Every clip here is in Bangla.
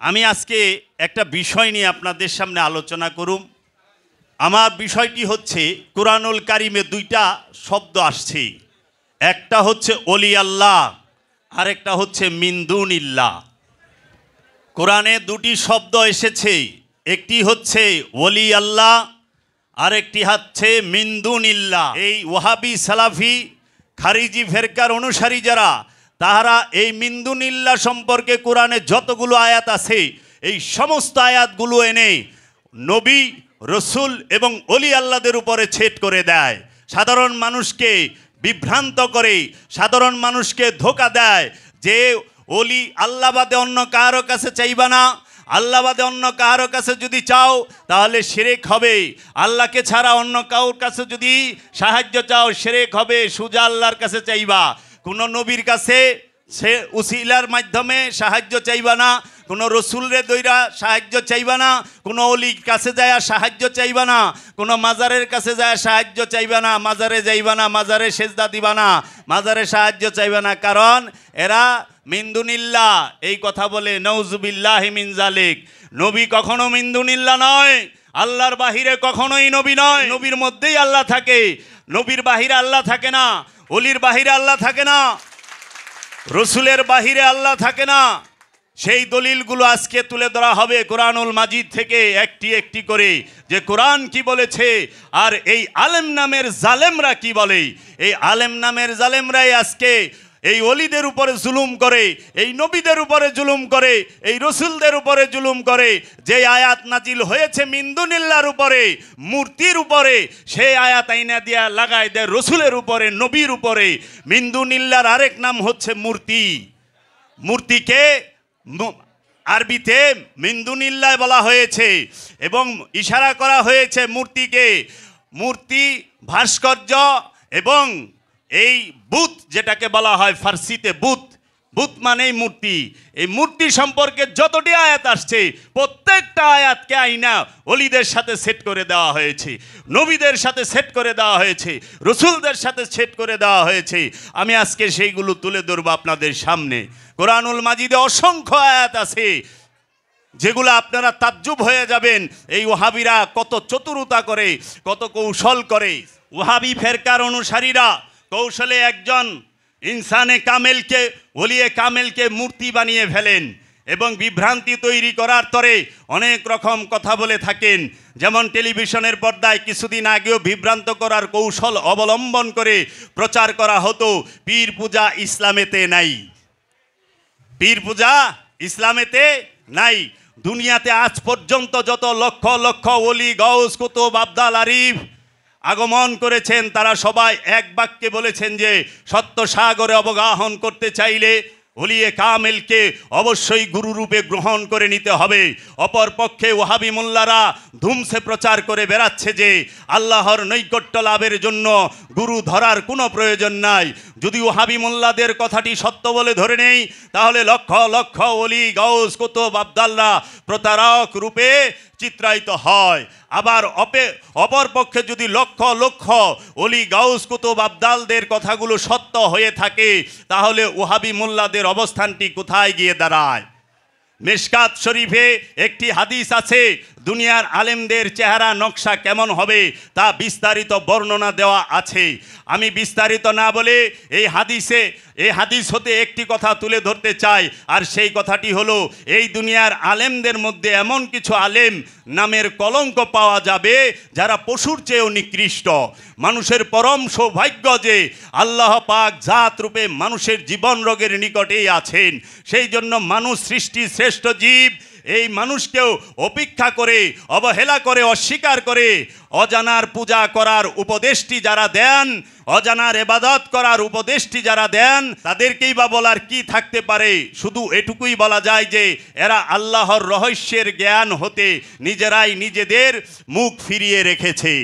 আমি আজকে একটা বিষয় নিয়ে আপনাদের সামনে আলোচনা করুম। আমার বিষয়টি হচ্ছে, কোরআনুল কারিমে দুইটা শব্দ আসছে। একটা হচ্ছে অলি আল্লাহ, আরেকটা হচ্ছে মিন্দুন ইল্লাহ কোরআনে দুটি শব্দ এসেছে, একটি হচ্ছে ওলি আল্লাহ, আরেকটি হচ্ছে মিন্দুন ইল্লাহ এই ওয়াহাবি সালাফি, খারিজি ফেরকার অনুসারী যারা তাহারা এই মিন্দুন ইল্লাহ সম্পর্কে কোরআনে যতগুলো আয়াত আছে, এই সমস্ত আয়াতগুলো এনে নবী, রসুল এবং অলি আল্লাদের উপরে ছেদ করে দেয়। সাধারণ মানুষকে বিভ্রান্ত করে, সাধারণ মানুষকে ধোকা দেয় যে অলি আল্লাহ বাদে অন্য কারও কাছে চাইবা না। আল্লাহ বাদে অন্য কারও কাছে যদি চাও, তাহলে সেরেক হবে। আল্লাহকে ছাড়া অন্য কাউর কাছে যদি সাহায্য চাও, সেরেক হবে। সুজা আল্লাহর কাছে চাইবা। কোনো নবীর কাছে সে উসিলার মাধ্যমে সাহায্য চাইবা না, কোনো রসুলরে দইরা সাহায্য চাইবা না, কোনো অলির কাছে যায় সাহায্য চাইবা না, কোনো মাজারের কাছে যায় সাহায্য চাইবা না, মাজারে যাইবা না, মাজারে সেজদা দিবা না, মাজারে সাহায্য চাইবা না। কারণ এরা মিন্দুনিল্লা, এই কথা বলে নৌজুবিল্লাহ মিনজালিক নবী কখনো মিন্দুনিল্লা নয়, আল্লাহর বাহিরে কখনোই নবী নয়। নবীর মধ্যেই আল্লাহ থাকে, নবীর বাহিরে আল্লাহ থাকে না। অলির বাহিরে আল্লাহ থাকে না। রসুলের বাহিরে আল্লাহ থাকে না। সেই দলিলগুলো আজকে তুলে ধরা হবে কোরআনুল মাজিদ থেকে একটি একটি করে যে কোরআন কি বলেছে আর এই আলেম নামের জালেমরা কি বলে? এই আলেম নামের জালেমরাই আজকে এই অলিদের উপরে জুলুম করে, এই নবীদের উপরে জুলুম করে, এই রসুলদের উপরে জুলুম করে, যে আয়াত নাজিল হয়েছে মিন্দুনিল্লার উপরে, মূর্তির উপরে সেই আয়াত আইনা দিয়া লাগায় দেয় রসুলের উপরে, নবীর উপরে। মিন্দুনিল্লার আরেক নাম হচ্ছে মূর্তি। মূর্তিকে আরবিতে মিন্দুনিল্লায় বলা হয়েছে এবং ইশারা করা হয়েছে মূর্তিকে। মূর্তি ভাস্কর্য এবং এই বুত যেটাকে বলা হয় ফার্সিতে বুত বুত মানেই মূর্তি। এই মূর্তি সম্পর্কে যতটি আয়াত আসছে, প্রত্যেকটা আয়াতকে আইনা অলিদের সাথে সেট করে দেওয়া হয়েছে, নবীদের সাথে সেট করে দেওয়া হয়েছে, রসুলদের সাথে সেট করে দেওয়া হয়েছে। আমি আজকে সেইগুলো তুলে ধরবো আপনাদের সামনে। কোরআনুল মাজিদে অসংখ্য আয়াত আছে, যেগুলো আপনারা তাজ্জুব হয়ে যাবেন। এই ওহাবিরা কত চতুরতা করে, কত কৌশল করে। ওহাবি ফেরকার অনুসারীরা কৌশলে একজন ইনসানে কামেলকে ওলিয়ে কামেলকে মূর্তি বানিয়ে ফেলেন এবং বিভ্রান্তি তৈরি করার তরে অনেক রকম কথা বলে থাকেন। যেমন টেলিভিশনের পর্দায় কিছুদিন আগেও বিভ্রান্ত করার কৌশল অবলম্বন করে প্রচার করা হতো, পীর পূজা ইসলামেতে নাই। পীর পূজা ইসলামেতে নাই। দুনিয়াতে আজ পর্যন্ত যত লক্ষ লক্ষ ওলি গৌস কুতুব, আবদাল, আরিফ আগমন করেছেন, তারা সবাই এক বাক্যে বলেছেন যে, সত্য সাগরে অবগাহন করতে চাইলে ওলিয়ে কামেলকে অবশ্যই গুরুরূপে গ্রহণ করে নিতে হবে। অপর পক্ষে ওহাবি মোল্লারা ধুমসে প্রচার করে বেড়াচ্ছে যে, আল্লাহর নৈকট্য লাভের জন্য গুরু ধরার কোনো প্রয়োজন নাই। যদি ওহাবি মোল্লাদের কথাটি সত্য বলে ধরে নেই, তাহলে লক্ষ লক্ষ অলি গৌস কুতুব, আবদাল্লাহ প্রতারক রূপে চিত্রায়িত হয়। আবার অপে অপরপক্ষে যদি লক্ষ লক্ষ অলি গাউস কুতুব আবদালদের কথাগুলো সত্য হয়ে থাকে, তাহলে ওহাবি মোল্লাদের অবস্থানটি কোথায় গিয়ে দাঁড়ায়? মেশকাত শরীফে একটি হাদিস আছে দুনিয়ার আলেমদের চেহারা, নকশা কেমন হবে তা বিস্তারিত বর্ণনা দেওয়া আছে। আমি বিস্তারিত না বলে এই হাদিসে, এই হাদিস হতে একটি কথা তুলে ধরতে চাই, আর সেই কথাটি হলো, এই দুনিয়ার আলেমদের মধ্যে এমন কিছু আলেম নামের কলঙ্ক পাওয়া যাবে যারা পশুর চেয়েও নিকৃষ্ট। মানুষের পরম সৌভাগ্য যে আল্লাহ পাক জাত রূপে মানুষের জীবন রোগের নিকটেই আছেন। সেই জন্য মানুষ সৃষ্টি শ্রেষ্ঠ জীব এই মানুষকেও অপেক্ষা করে, অবহেলা করে, অস্বীকার করে, অজানার পূজা করার উপদেশটি যারা দেন, অজানার এবাদত করার উপদেশটি যারা দেন, তাদেরকেই বা বলার কি থাকতে পারে? শুধু এটুকুই বলা যায় যে, এরা আল্লাহর রহস্যের জ্ঞান হতে নিজেরাই নিজেদের মুখ ফিরিয়ে রেখেছে।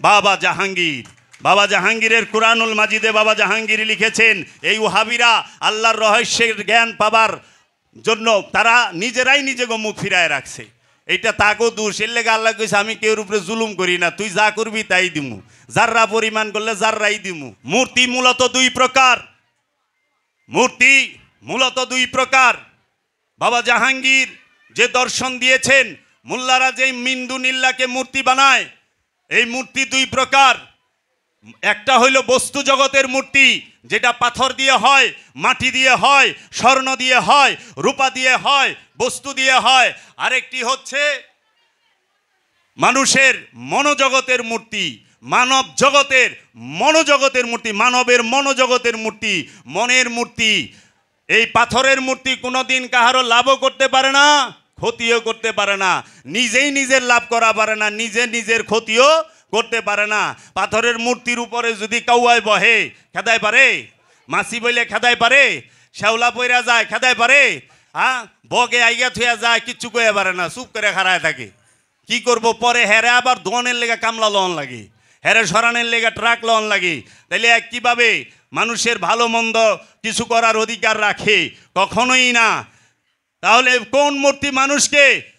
বাবা জাহাঙ্গীর, বাবা জাহাঙ্গীরের কোরআনুল মাজিদে বাবা জাহাঙ্গীর লিখেছেন, এই ওহাবিরা আল্লাহর রহস্যের জ্ঞান পাবার জন্য তারা নিজেরাই নিজেকে মুখ ফিরায় রাখছে। এটা তাকেও দোষ। এর লেগে আল্লাহ কইছে, আমি কেউর উপরে জুলুম করি না। তুই যা করবি তাই দিমু। যাররা পরিমাণ করলে যাররাই দিমু। মূর্তি মূলত দুই প্রকার। মূর্তি মূলত দুই প্রকার। বাবা জাহাঙ্গীর যে দর্শন দিয়েছেন, মোল্লারা যে মিন্দুনিল্লাকে মূর্তি বানায়, এই মূর্তি দুই প্রকার। একটা হইল বস্তু জগতের মূর্তি, যেটা পাথর দিয়ে হয়, মাটি দিয়ে হয়, স্বর্ণ দিয়ে হয়, রূপা দিয়ে হয়, বস্তু দিয়ে হয়। আরেকটি হচ্ছে মানুষের মনোজগতের মূর্তি, মানব জগতের মনোজগতের মূর্তি, মানবের মনোজগতের মূর্তি, মনের মূর্তি। এই পাথরের মূর্তি কোনোদিন কাহারও লাভও করতে পারে না, ক্ষতিও করতে পারে না। নিজেই নিজের লাভ করা পারে না, নিজে নিজের ক্ষতিও করতে পারে না। পাথরের মূর্তির উপরে যদি কাউয়ায় বহে, খেদায় পারে? মাসি বইলে খেদায় পারে? শ্যাওলা পইরা যায়, খেদায় পারে? হ্যাঁ বগে আইগা থুয়া যায়, কিচ্ছু কয়ে পারে না, চুপ করে খাড়ায় থাকে। কি করব পরে? হেরে আবার দোয়ানের লেগে কামলা লন লাগে। হেরে সরানের লেগে ট্রাক লন লাগে। তাইলে এক কীভাবে মানুষের ভালো মন্দ কিছু করার অধিকার রাখে? কখনোই না। তাহলে কোন মূর্তি মানুষকে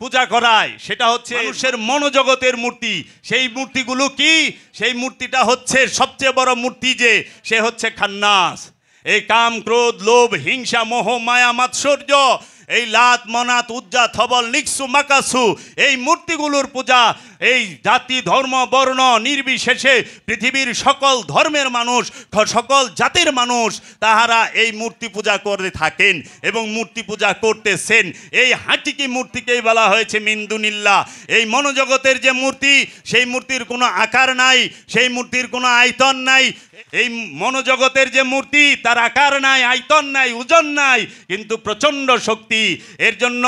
পূজা করায় সেটা হচ্ছে মানুষের মনোজগতের মূর্তি। সেই মূর্তিগুলো কি? সেই মূর্তিটা হচ্ছে সবচেয়ে বড় মূর্তি যে সে হচ্ছে খান্নাস। এই কাম ক্রোধ লোভ হিংসা মোহ মায়া মাৎসর্য এই লাত, মনাত, উজ্জা, থবল, নিক্সু, মাকাসু, এই মূর্তিগুলোর পূজা, এই জাতি, ধর্ম, বর্ণ, নির্বিশেষে পৃথিবীর সকল ধর্মের মানুষ সকল জাতির মানুষ, তাহারা এই মূর্তি পূজা করে থাকেন এবং মূর্তি পূজা করতেছেন। এই হাঁটিকি মূর্তিকেই বলা হয়েছে মিন্দুনিল্লা। এই মনোজগতের যে মূর্তি, সেই মূর্তির কোনো আকার নাই, সেই মূর্তির কোনো আয়তন নাই এই মনোজগতের যে মূর্তি, তার আকার নাই, আয়তন নাই, ওজন নাই, কিন্তু প্রচণ্ড শক্তি। এর জন্য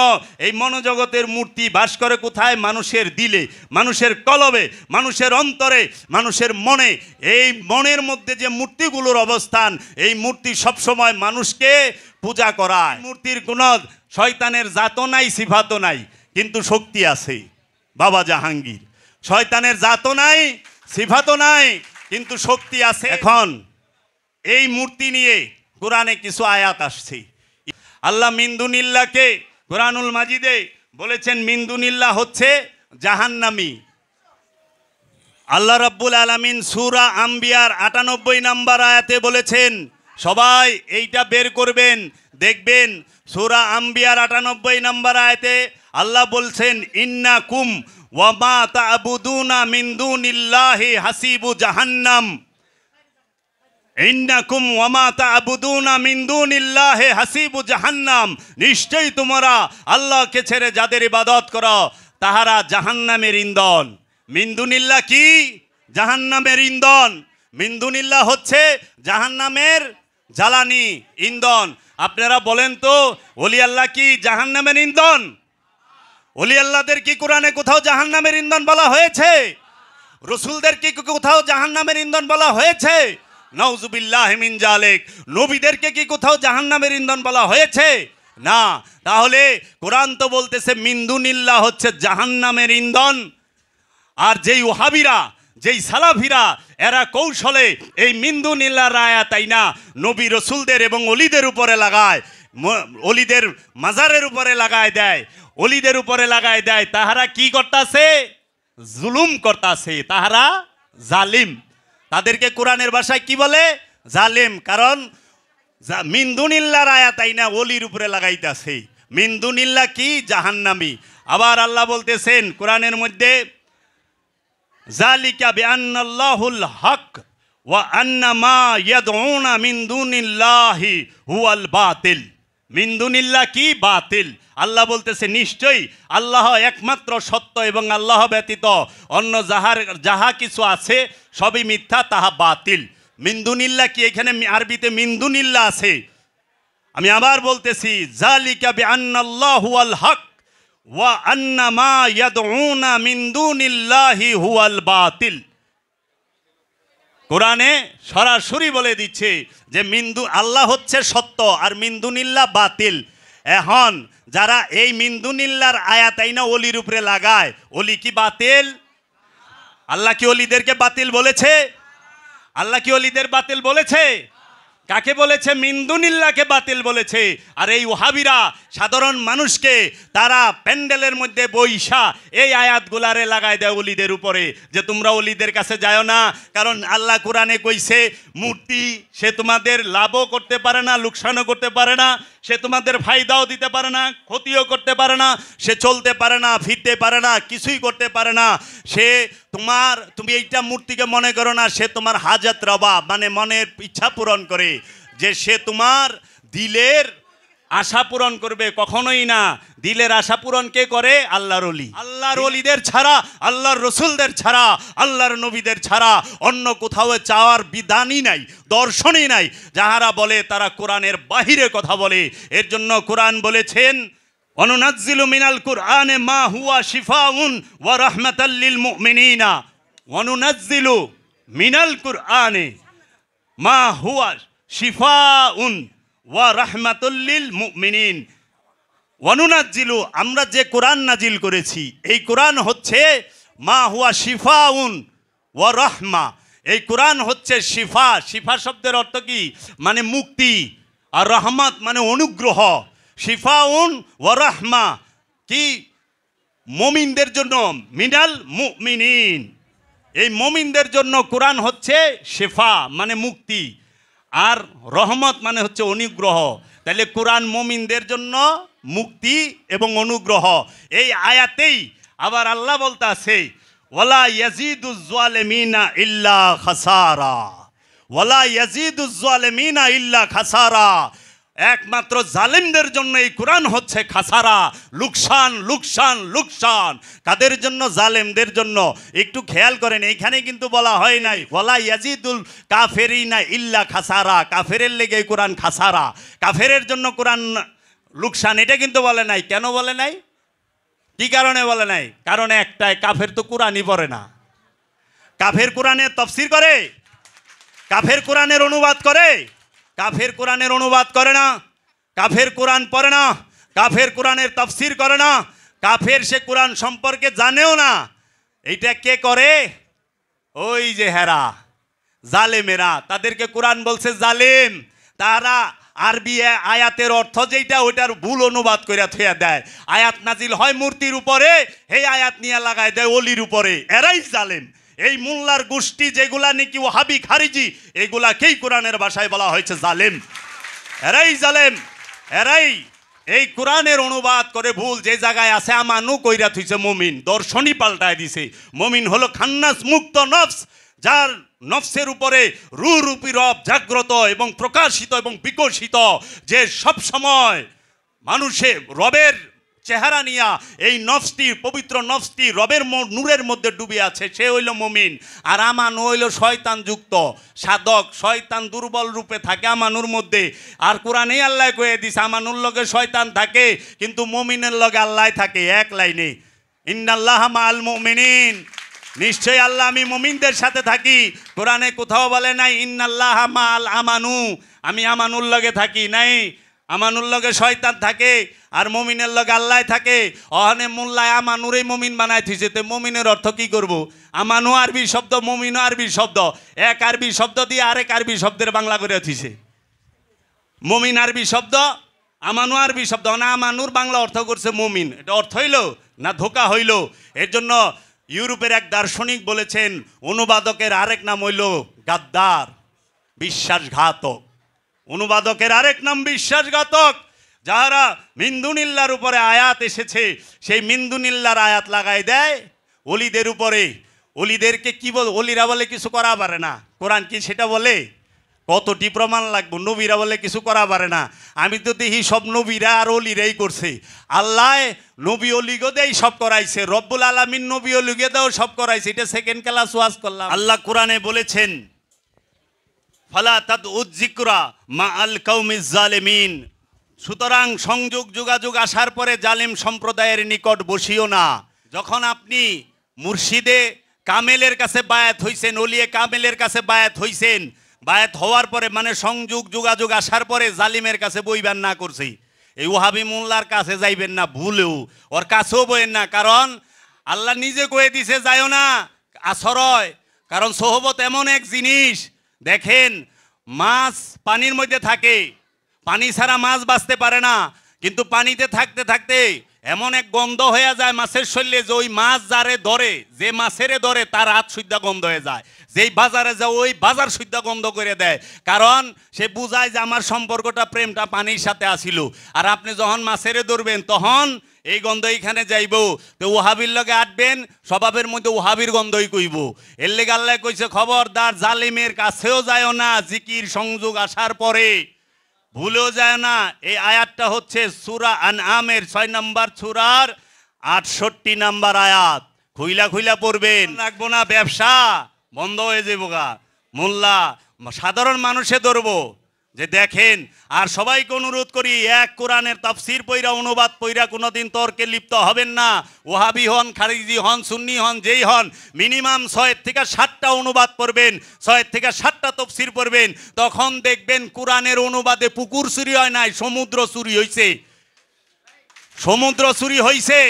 এই মনোজগতের মূর্তি বাস করে কোথায়? মানুষের দিলে, মানুষের কলবে, মানুষের অন্তরে, মানুষের মনে। এই মনের মধ্যে যে মূর্তিগুলোর অবস্থান, এই মূর্তি সবসময় মানুষকে পূজা করায়। মূর্তির কোনো শয়তানের জাতও নাই, সিফাতও নাই, কিন্তু শক্তি আছে। বাবা জাহাঙ্গীর, শয়তানের জাতও নাই, সিফাতও নাই কিন্তু শক্তি আছে। এখন এই মূর্তি নিয়ে কোরআনে কিছু আয়াত আসছে। আল্লাহ মিন্দুনিল্লাকে কোরআনুল মাজিদে বলেছেন মিন্দুনিল্লা হচ্ছে জাহান্নামী। আল্লাহ রাব্বুল আলামিন সূরা আম্বিয়ার আটানব্বই নাম্বার আয়াতে বলেছেন সবাই এইটা বের করবেন দেখবেন। সূরা আম্বিয়ার আটানব্বই নাম্বার আয়াতে আল্লাহ বলছেন ইন্না কুম ওয়ামা তাবুদুনা মিন দুনিল্লাহি হাসিবু জাহান্নাম। ইন্নাকুম ওয়ামা তাবুদুনা মিন দুনিল্লাহি হাসিবু জাহান্নাম। নিশ্চয়ই তোমরা আল্লাহকে ছেড়ে যাদের ইবাদত করো, তাহারা জাহান্নামের ইন্ধন। মিন্দুনিল্লাহ কি? জাহান্নামের ইন্ধন। মিন্দুনিল্লাহ হচ্ছে জাহান্নামের জ্বালানি, ইন্ধন। আপনারা বলেন তো, ওলি আল্লাহ কি জাহান্নামের ইন্ধন? ওলি আল্লাহদের কি কোরআনে কোথাও জাহান্নামের ইন্ধন বলা হয়েছে? রসুলদের কি কোথাও জাহান্নামের ইন্ধন বলা হয়েছে? নওজুবিল্লাহ মিন জালেক। নবীদেরকে কি কোথাও জাহান্নামের ইন্ধন বলা হয়েছে? না। তাহলে কোরআন তো বলতেছে মিন্দুনিল্লাহ হচ্ছে জাহান্নামের ইন্ধন। আর যেই ওহাবিরা, যেই সালাফিরা, এরা কৌশলে এই মিন্দু নীলা রায়া তাই না নবী রসুলদের এবং অলিদের উপরে লাগায়। অলিদের মাজারের উপরে লাগায় দেয়, অলিদের উপরে লাগায় দেয়। তাহারা কি করতাছে? জুলুম করতাছে। তাহারা জালিম। তাদেরকে কোরআনের ভাষায় কি বলে? জালিম। কারণ মিন্দুনিল্লার আয়া তাই না অলির উপরে লাগাইতাছে। মিন্দুনিল্লা কি? জাহান্নামি। আবার আল্লাহ বলতেছেন কোরআনের মধ্যে, জালিকা বিআন্নাল্লাহুল হক ওয়া আন্না মা ইয়াদউনা হুয়াল বাতিল। মিন দুনিল্লাহ কি বাতিল? আল্লাহ বলতেছে, নিশ্চয়ই আল্লাহ একমাত্র সত্য এবং আল্লাহ ব্যতীত অন্য যাহার, যাহা কিছু আছে সবই মিথ্যা, তাহা বাতিল। মিন্দুনিল্লা কি? এখানে আরবিতে মিন্দুনিল্লা আছে। আমি আবার বলতেছি জালিকা বিআন্নাল্লাহু আল হক ওয়া আন্না মা ইয়াদউনা মিন দুনিল্লাহি হুয়াল বাতিল। কোরআনে সরাসরি বলে দিচ্ছে যে মিন্দু আল্লাহ হচ্ছে সত্য আর মিন্দুনিল্লা বাতিল। এখন যারা এই মিন্দুনিল্লার তাই না অলির উপরে লাগায়, অলি কি বাতিল? আল্লাহ কি অলিদেরকে বাতিল বলেছে? আল্লাহ কি অলিদের বাতিল বলেছে? কাকে বলেছে? মিন্দুনিল্লাকে বাতিল বলেছে। আর এই ওহাবিরা সাধারণ মানুষকে তারা প্যান্ডেলের মধ্যে বৈশা এই আয়াতগুলারে লাগায় দেয় অলিদের উপরে, যে তোমরা অলিদের কাছে যাও না, কারণ আল্লাহ কোরআনে কইছে, মূর্তি সে তোমাদের লাভও করতে পারে না, লোকসানও করতে পারে না। সে তোমাদের ফায়দাও দিতে পারে না, ক্ষতিও করতে পারে না, সে চলতে পারে না, ফিরতে পারে না, কিছুই করতে পারে না। সে তোমার, তুমি এইটা মূর্তিকে মনে করো না, সে তোমার হাজাত রবা মানে মনের ইচ্ছা পূরণ করে। যে সে তোমার দিলের আশা পূরণ করবে কখনোই না। দিলের আশা পূরণ কে করে? আল্লাহর অলি আল্লাহর অলিদের ছাড়া, আল্লাহর রসুলদের ছাড়া, আল্লাহর নবীদের ছাড়া অন্য কোথাও চাওয়ার বিধানই নাই, দর্শনই নাই। যাহারা বলে তারা কোরআনের বাহিরে কথা বলে। এর জন্য কোরআন বলেছেন অনুনাজ্জিলু মিনাল কুরআনে মা হুয়া শিফাউন ওয়া রাহমাতাল্লিল মুমিনিনা। অনুনাজ্জিলু মিনাল কুরআনে মা হুয়া শিফাউন। ওয়া রাহমাতুল্লিল মুমিনিন। ওয়ানুনাজ্জিলু, আমরা যে কোরআন নাজিল করেছি, এই কোরআন হচ্ছে মা হুয়া শিফাউন ওয়া রহমা। এই কোরআন হচ্ছে শিফা। শিফা শব্দের অর্থ কি? মানে মুক্তি। আর রহমত মানে অনুগ্রহ। শিফাউন ওয়া রহমা। কি? মমিনদের জন্য, মিনাল মুমিনিন। এই মমিনদের জন্য কোরআন হচ্ছে শেফা মানে মুক্তি। আর রহমত মানে হচ্ছে অনুগ্রহ। তাহলে কোরআন মমিনদের জন্য মুক্তি এবং অনুগ্রহ। এই আয়াতেই আবার আল্লাহ বলতে আছে, ওয়ালা ইয়াজিদুজ্জালেমিনা ইল্লা খাসারা। ওয়ালা ইয়াজিদুজ্জালেমিনা ইল্লা খাসারা। একমাত্র জালেমদের জন্য এই কোরআন হচ্ছে খাসারা। লুকসান লুকসান লুকসান। কাদের জন্য? জালেমদের জন্য। একটু খেয়াল করেন, এইখানে কিন্তু বলা হয় নাই ওলা ইয়াজিদুল কাফেরিনা ইল্লা খাসারা। কাফেরের লেগে কোরআন খাসারা। কাফেরের জন্য কোরআন লুকসান, এটা কিন্তু বলে নাই। কেন বলে নাই? কি কারণে বলে নাই? কারণ একটাই কাফের তো কোরআনই পড়ে না। কাফের কোরআনের তফসির করে? কাফের কোরআনের অনুবাদ করে? কাফের কোরআনের অনুবাদ করে না, কাফের কোরআন পড়ে না, কাফের কোরআনের তফসির করে না, কাফের সে কোরআন সম্পর্কে জানেও না। এইটা কে করে? ওই যে হেরা, জালেমেরা। তাদেরকে কোরআন বলছে জালেম। তারা আরবি আয়াতের অর্থ যেটা ওইটার ভুল অনুবাদ করে থুয়া দেয়। আয়াত নাজিল হয় মূর্তির উপরে হে আয়াত নিয়ে লাগায় দেয় অলির উপরে। এরাই জালেম। এই মোল্লার গোষ্ঠী যেগুলা নাকি ওহাবি খারিজি এগুলাকেই কোরআনের ভাষায় বলা হয়েছে? জালেম। এরাই জালেম। এরাই এই কোরআনের অনুবাদ করে ভুল যে জায়গায় আছে, আমানু কইরা থুইছে মমিন। দর্শনই পাল্টায় দিছে। মমিন হলো খান্নাস মুক্ত নফস, যার নফসের উপরে রূপী রব জাগ্রত এবং প্রকাশিত এবং বিকশিত যে সব সময় মানুষে রবের চেহারা নিয়া এই নফসটি, পবিত্র নফসটি রবের নূরের মধ্যে ডুবে আছে, সে হইল মমিন। আর আমানু হইল শয়তান যুক্ত। সাধক, শয়তান দুর্বল রূপে থাকে আমানুর মধ্যে। আর কোরআনেই আল্লাহ কয়ে দিস আমানুর লগে শয়তান থাকে, কিন্তু মমিনের লগে আল্লাহ থাকে, এক লাইনে। ইন্নাল্লাহ মাল মুমিনিন। নিশ্চয়ই আল্লাহ আমি মমিনদের সাথে থাকি। কোরআনে কোথাও বলে নাই, ইন্নাল্লাহ মাল আমানু। আমি আমানুর লগে থাকি নাই। আমানুর লগে শয়তান থাকে আর মমিনের লগে আল্লাহ থাকে। অহনে মোল্লায় আমানুরই মমিন বানায় থিছে তো মমিনের অর্থ কি করব? আমানু আরবি শব্দ মমিনও আরবি শব্দ। এক আরবি শব্দ দিয়ে আরেক আরবি শব্দের বাংলা করে থিছে মমিন আরবি শব্দ, আমানু আরবি শব্দ। না আমানুর বাংলা অর্থ করছে মমিন। এটা অর্থ হইল না ধোকা হইল? এর জন্য ইউরোপের এক দার্শনিক বলেছেন, অনুবাদকের আরেক নাম হইল গাদ্দার, বিশ্বাসঘাতক। অনুবাদকের আরেক নাম বিশ্বাসঘাতক, যাহারা মিন্দুনিল্লার উপরে আয়াত এসেছে, সেই মিন্দুনিল্লার আয়াত লাগাই দেয় অলিদের উপরে। অলিদেরকে কি বল, অলিরা বলে কিছু করা পারে না। কোরআন কি সেটা বলে? কতটি প্রমাণ লাগবো, নবীরা বলে কিছু করা পারে না। আমি তো দেখি সব নবীরা আর অলিরাই করছে। আল্লাহ নবী অলিগো দেই সব করাইছে, রব্বুল আলমিন নবী অলিগে দেও সব করাইছে, এটা সেকেন্ড ক্লাস ওয়াজ করলাম। আল্লাহ কোরআনে বলেছেন ফালা তাদ উজ্জিকরা মা আল কৌমিজ জালেমিন। সুতরাং সংযোগ যোগাযোগ আসার পরে জালেম সম্প্রদায়ের নিকট বসিও না। যখন আপনি মুর্শিদে কামেলের কাছে বায়াত হইছেন, অলিয়ে কামেলের কাছে বায়াত হইছেন, বায়াত হওয়ার পরে মানে সংযোগ যোগাযোগ আসার পরে জালিমের কাছে বইবেন না করছি। এই ওহাবি মোল্লার কাছে যাইবেন না, ভুলেও। ওর কাছেও বইয়েন না, কারণ আল্লাহ নিজে কয়ে দিছে যাইও না আছরয় কারণ সোহবত এমন এক জিনিস দেখেন, মাছ পানির মধ্যে থাকে। পানি ছাড়া মাছ বাঁচতে পারে না। কিন্তু পানিতে থাকতে থাকতে এমন এক গন্ধ হয়ে যায় মাছের শরীরে যে ওই মাছ যারে ধরে, যে মাছেরে ধরে তার হাত সুদ্ধা গন্ধ হয়ে যায়। যেই বাজারে যায় ওই বাজার সুদ্ধা গন্ধ করে দেয়। কারণ সে বুঝায় যে আমার সম্পর্কটা, প্রেমটা পানির সাথে আসিল। আর আপনি যখন মাছেরে ধরবেন, তখন এই গন্ধ এইখানে যাইব। তো ওহাবির লগে আটবেন, স্বভাবের মধ্যে ওহাবির গন্ধই কইব। এর লেগে আল্লাহ কইছে, খবরদার জালিমের কাছেও যায় না, জিকির, সংযোগ আসার পরে ভুলেও যায় না, এই আয়াতটা হচ্ছে সুরা আন আমের ছয় নম্বর সুরার আটষট্টি নাম্বার আয়াত। খুইলা খুইলা পড়বেন। রাখব না, ব্যবসা বন্ধ হয়ে যাব গা। মোল্লা, সাধারণ মানুষে ধরবো। যে দেখেন, আর সবাইকে অনুরোধ করি, এক কোরআনের তাফসির পইরা, অনুবাদ পইরা কোনোদিন তর্কে লিপ্ত হবেন না। ওহাবি হন, খারিজি হন, সুন্নি হন, যেই হন, মিনিমাম ছয়ের থেকে সাতটা অনুবাদ পড়বেন ছয়ের থেকে সাতটা তফসির পড়বেন। তখন দেখবেন কোরআনের অনুবাদে পুকুর চুরি হয় নাই, সমুদ্র চুরি হইছে। সমুদ্র চুরি হইছে।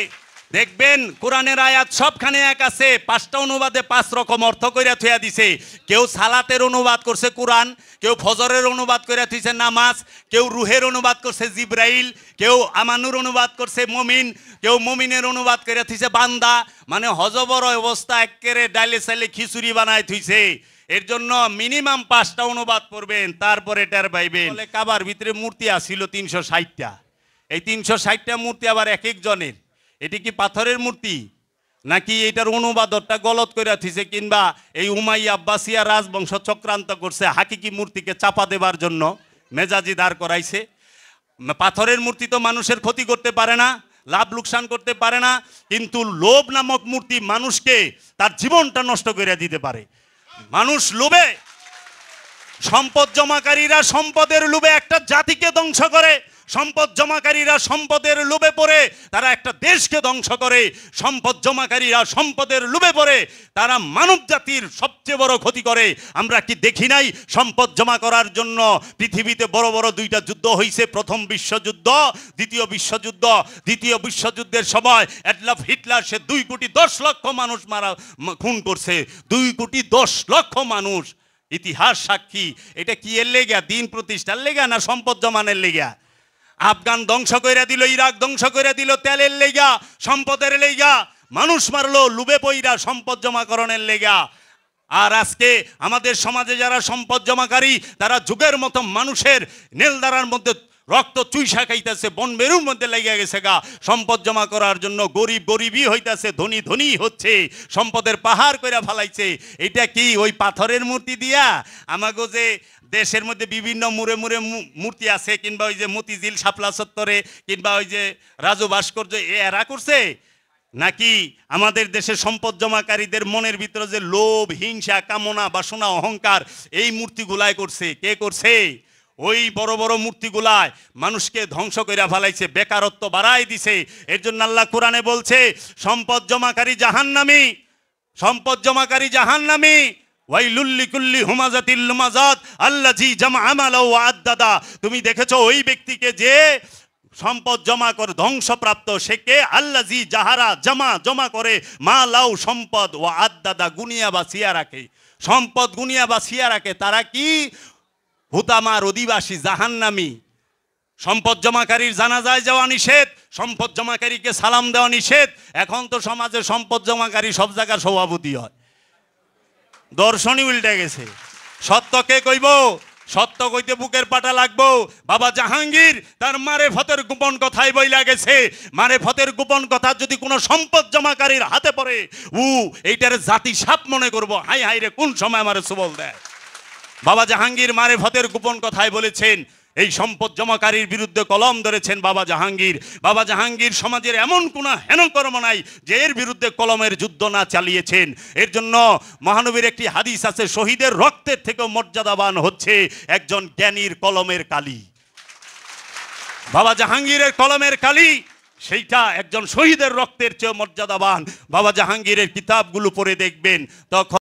দেখবেন, কোরআনের আয়াত সবখানে এক আছে, পাঁচটা অনুবাদে পাঁচ রকম অর্থ কইরা থুয়া দিছে। কেউ সালাতের অনুবাদ করছে কোরআন, কেউ ফজরের অনুবাদ কইরা থুইছে নামাজ, কেউ রুহের অনুবাদ করছে জিব্রাইল, কেউ আমানুর অনুবাদ করছে মমিন, কেউ মমিনের অনুবাদ কইরা থুইছে বান্দা। মানে হজবর অবস্থা একেরে ডাইলে সাইলে খিচুড়ি বানায় থুইছে। এর জন্য মিনিমাম পাঁচটা অনুবাদ করবেন, তারপরে টের পাইবেন। কাবার ভিতরে মূর্তি আসিল তিনশো ষাটটা। এই তিনশো ষাটটা মূর্তি আবার এক একজনের। এটি কি পাথরের মূর্তি? নাকি এটার অনুবাদটা গলত করে থিছে কিংবা এই উমাই আব্বাসিয়া রাজবংশ চক্রান্ত করছে, হাকিকি মূর্তিকে চাপা দেবার জন্য মেজাজি দাঁড় করাইছে? পাথরের মূর্তি তো মানুষের ক্ষতি করতে পারে না, লাভ লোকসান করতে পারে না, কিন্তু লোভ নামক মূর্তি মানুষকে তার জীবনটা নষ্ট করে দিতে পারে। মানুষ লোভে, সম্পদ জমাকারীরা সম্পদের লোভে একটা জাতিকে ধ্বংস করে সম্পদ জমাকারীরা সম্পদের লোভে পড়ে, তারা একটা দেশকে ধ্বংস করে। সম্পদ জমাকারীরা সম্পদের লোভে পড়ে, তারা মানব জাতির সবচেয়ে বড় ক্ষতি করে। আমরা কি দেখি নাই সম্পদ জমা করার জন্য পৃথিবীতে বড় বড় দুইটা যুদ্ধ হয়েছে প্রথম বিশ্বযুদ্ধ, দ্বিতীয় বিশ্বযুদ্ধ। দ্বিতীয় বিশ্বযুদ্ধের সময় অ্যাডলফ হিটলার সে দুই কোটি দশ লক্ষ মানুষ মারা খুন করছে। দুই কোটি দশ লক্ষ মানুষ। ইতিহাস সাক্ষী। এটা কি এর লেগা? দিন প্রতিষ্ঠার লেগা না সম্পদ জমানের লেগা? আফগান ধ্বংস করে দিল, ইরাক ধ্বংস করে দিল, তেলের লেগা, সম্পদের লেগা। মানুষ মারলো, লুবে পইরা সম্পদ জমাকরণের লেগা। আর আজকে আমাদের সমাজে যারা সম্পদ জমাকারী, তারা যুগের মতো মানুষের নেলদারার মধ্যে রক্ত চুইসা খাইতেছে, বন মেরুর মধ্যে লেগে গেছে গা। সম্পদ জমা করার জন্য গরিব গরিবই হইতাছে, ধনী ধনী হচ্ছে। সম্পদের পাহাড় কইরা ফালাইছে। এটা কি ওই পাথরের মূর্তি দিয়া? আমাগো যে দেশের মধ্যে বিভিন্ন মুড়ে মুড়ে মূর্তি আছে, কিংবা ওই যে মতিঝিল শাপলা চত্বরে, কিংবা ওই যে রাজু ভাস্কর্য এরা করছে? নাকি আমাদের দেশে সম্পদ জমাকারীদের মনের ভিতরে যে লোভ, হিংসা, কামনা, বাসনা, অহংকার, এই মূর্তিগুলাই করছে। কে করছে? ওই বড় বড় মূর্তিগুলায় মানুষকে ধ্বংস করে ফেলাইছে, বেকারত্ব বাড়াই দিছে। এর জন্য আল্লাহ কোরআনে বলছে, সম্পদ জমাকারী জাহান্নামী, সম্পদ জমাকারী জাহান্নামী তুমি দেখেছ ওই ব্যক্তিকে যে সম্পদ জমা করে, ধ্বংসপ্রাপ্ত সে কে আল্লাজি যাহারা জমা জমা করে মা লাউ সম্পদ ও আদাদা গুনিয়া বা সিয়া রাখে সম্পদ গুনিয়া বা সিয়া রাখে তারা কি? হুতামার অধিবাসী জাহান্নামী। সম্পদ জমাকারীর জানাজায় যাওয়া নিষেধ, সম্পদ জমাকারীকে সালাম দেওয়া নিষেধ। এখন তো সমাজে সম্পদ জমাকারী সব জায়গার সভাপতি হয়। দর্শনই উল্টে গেছে। সত্যকে কইব? সত্য কইতে বুকের পাটা লাগবো। বাবা জাহাঙ্গীর, তার মারে ফতের গোপন কথাই বইলা গেছে। মারে ফতের গোপন কথা যদি কোনো সম্পদ জমাকারীর হাতে পড়ে, উ, এইটার জাতি সাপ মনে করব। হাই হাই রে, কোন সময় আমার সুবল দেয়? বাবা জাহাঙ্গীর মারে ফতের গোপন কথায় বলেছেন, এই সম্পদ জমাকারীর বিরুদ্ধে কলম ধরেছেন বাবা জাহাঙ্গীর। বাবা জাহাঙ্গীর সমাজের এমন কোনো হেনকর্ম নাই যে এর বিরুদ্ধে কলমের যুদ্ধ না চালিয়েছেন। এর জন্য মহানবীর একটি হাদিস আছে, শহীদের রক্তের থেকেও মর্যাদাবান হচ্ছে একজন জ্ঞানীর কলমের কালি। বাবা জাহাঙ্গীরের কলমের কালি, সেইটা একজন শহীদের রক্তের চেয়ে মর্যাদাবান। বাবা জাহাঙ্গীরের কিতাবগুলো পড়ে দেখবেন, তখন